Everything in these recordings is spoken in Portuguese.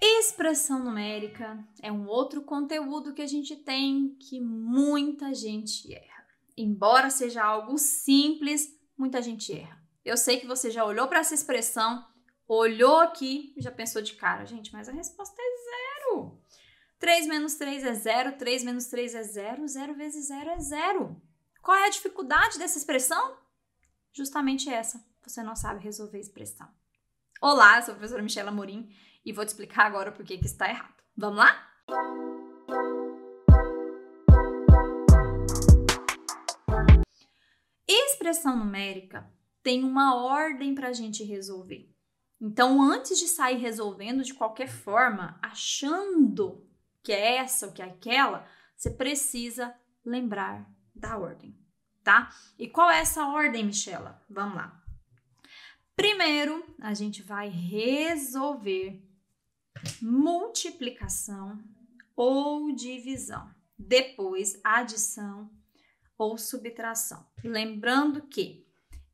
Expressão numérica é um outro conteúdo que a gente tem que muita gente erra. Embora seja algo simples, muita gente erra. Eu sei que você já olhou para essa expressão, olhou aqui e já pensou de cara, gente, mas a resposta é zero. 3 menos 3 é zero, 3 menos 3 é zero, 0 vezes 0 é zero. Qual é a dificuldade dessa expressão? Justamente essa. Você não sabe resolver a expressão. Olá, eu sou a professora Michelle Amorim e vou te explicar agora por que está errado. Vamos lá? Expressão numérica tem uma ordem para a gente resolver. Então, antes de sair resolvendo de qualquer forma, achando que é essa ou que é aquela, você precisa lembrar da ordem, tá? E qual é essa ordem, Michela? Vamos lá. Primeiro, a gente vai resolver multiplicação ou divisão. Depois, adição ou subtração. Lembrando que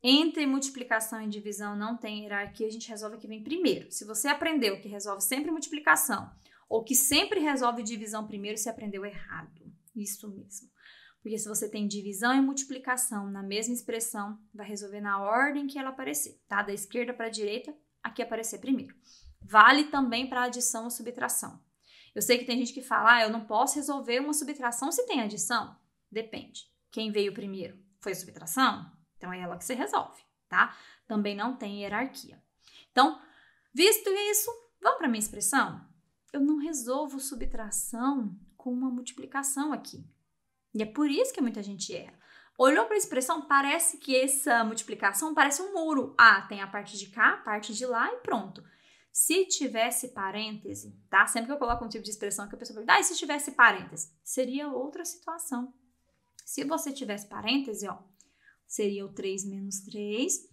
entre multiplicação e divisão não tem hierarquia, a gente resolve o que vem primeiro. Se você aprendeu que resolve sempre multiplicação ou que sempre resolve divisão primeiro, você aprendeu errado. Isso mesmo. Porque se você tem divisão e multiplicação na mesma expressão, vai resolver na ordem que ela aparecer, tá? Da esquerda para a direita, aqui aparecer primeiro. Vale também para adição ou subtração. Eu sei que tem gente que fala, ah, eu não posso resolver uma subtração se tem adição. Depende. Quem veio primeiro foi a subtração? Então é ela que se resolve, tá? Também não tem hierarquia. Então, visto isso, vamos para minha expressão? Eu não resolvo subtração com uma multiplicação aqui. E é por isso que muita gente erra. Olhou para a expressão, parece que essa multiplicação parece um muro. Ah, tem a parte de cá, a parte de lá e pronto. Se tivesse parêntese, tá? Sempre que eu coloco um tipo de expressão que a pessoa pergunta, ah, e se tivesse parêntese? Seria outra situação. Se você tivesse parêntese, ó, seria o 3 menos 3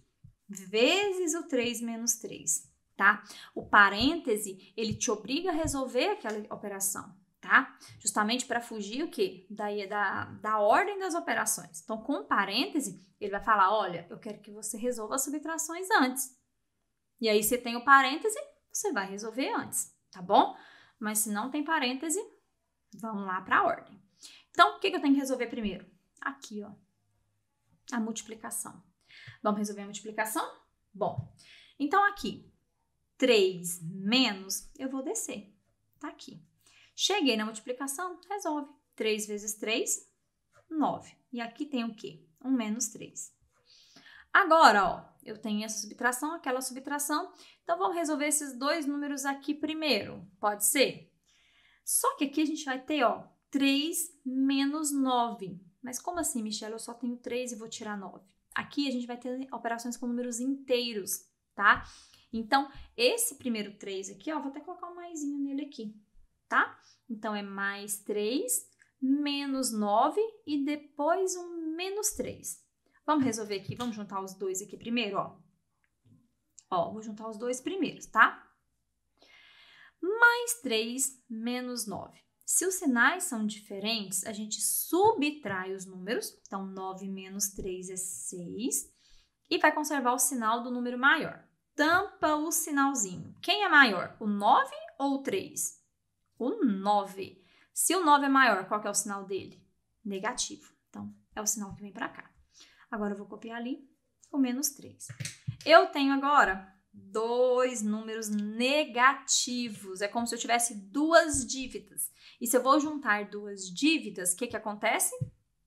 vezes o 3 menos 3, tá? O parêntese, ele te obriga a resolver aquela operação tá? Justamente para fugir o quê? Da, da, da ordem das operações. Então, com parêntese, ele vai falar: olha, eu quero que você resolva as subtrações antes. E aí, se tem o parêntese, você vai resolver antes, tá bom? Mas se não tem parêntese, vamos lá para a ordem. Então, o que, eu tenho que resolver primeiro? Aqui, ó, a multiplicação. Vamos resolver a multiplicação? Bom, então aqui, 3 menos, eu vou descer, tá aqui. Cheguei na multiplicação, resolve. 3 vezes 3, 9. E aqui tem o quê? 1 menos 3. Agora, ó, eu tenho essa subtração, aquela subtração. Então, vamos resolver esses dois números aqui primeiro. Pode ser? Só que aqui a gente vai ter, ó, 3 menos 9. Mas como assim, Michelle? Eu só tenho 3 e vou tirar 9. Aqui a gente vai ter operações com números inteiros, tá? Então, esse primeiro 3 aqui, ó, vou até colocar um maisinho nele aqui, tá? Então, é mais 3, menos 9 e depois um menos 3. Vamos resolver aqui, vamos juntar os dois aqui primeiro, ó. Ó, vou juntar os dois primeiros, tá? Mais 3 menos 9. Se os sinais são diferentes, a gente subtrai os números. Então, 9 menos 3 é 6. E vai conservar o sinal do número maior. Tampa o sinalzinho. Quem é maior, o 9 ou o 3? o 9. Se o 9 é maior, qual é o sinal dele? Negativo. Então, é o sinal que vem para cá. Agora, eu vou copiar ali o menos 3. Eu tenho agora dois números negativos. É como se eu tivesse duas dívidas. E se eu vou juntar duas dívidas, o que, que acontece?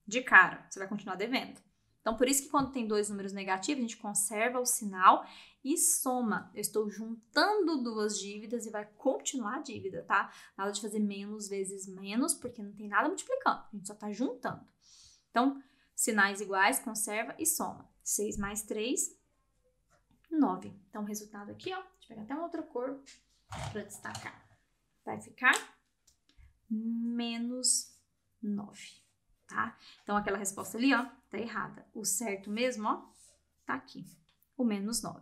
De cara, você vai continuar devendo. Então, por isso que quando tem dois números negativos, a gente conserva o sinal e soma. Eu estou juntando duas dívidas e vai continuar a dívida, tá? Nada de fazer menos vezes menos, porque não tem nada multiplicando, a gente só está juntando. Então, sinais iguais, conserva e soma. 6 mais 3, 9. Então, o resultado aqui, ó, deixa eu pegar até uma outra cor para destacar. Vai ficar menos 9 tá? Então, aquela resposta ali, ó, tá errada. O certo mesmo, ó, tá aqui, o menos 9.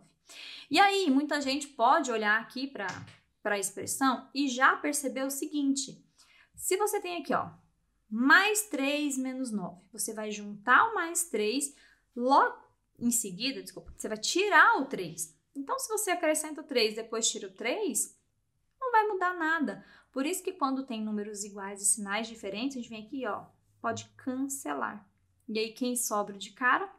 E aí, muita gente pode olhar aqui para a expressão e já perceber o seguinte: se você tem aqui, ó, mais 3 menos 9, você vai juntar o mais 3, logo em seguida, desculpa, você vai tirar o 3. Então, se você acrescenta o 3 depois tira o 3, não vai mudar nada. Por isso que quando tem números iguais e sinais diferentes, a gente vem aqui, ó, pode cancelar. E aí, quem sobra de cara?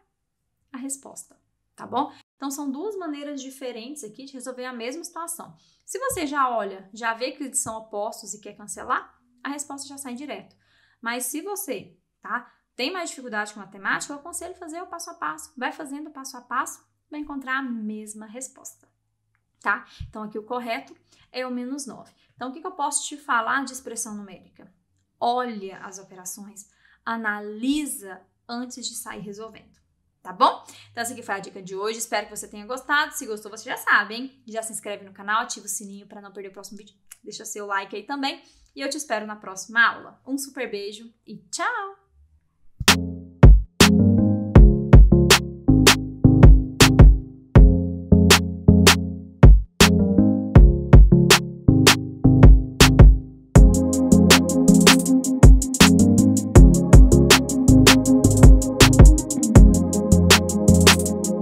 A resposta, tá bom? Então, são duas maneiras diferentes aqui de resolver a mesma situação. Se você já olha, já vê que eles são opostos e quer cancelar, a resposta já sai direto. Mas se você, tá, tem mais dificuldade com matemática, eu aconselho fazer o passo a passo. Vai fazendo o passo a passo, vai encontrar a mesma resposta, tá? Então, aqui o correto é o menos 9. Então, o que, que eu posso te falar de expressão numérica? Olha as operações, analisa antes de sair resolvendo. Tá bom? Então, essa aqui foi a dica de hoje. Espero que você tenha gostado. Se gostou, você já sabe, hein? Já se inscreve no canal, ativa o sininho para não perder o próximo vídeo. Deixa seu like aí também. E eu te espero na próxima aula. Um super beijo e tchau!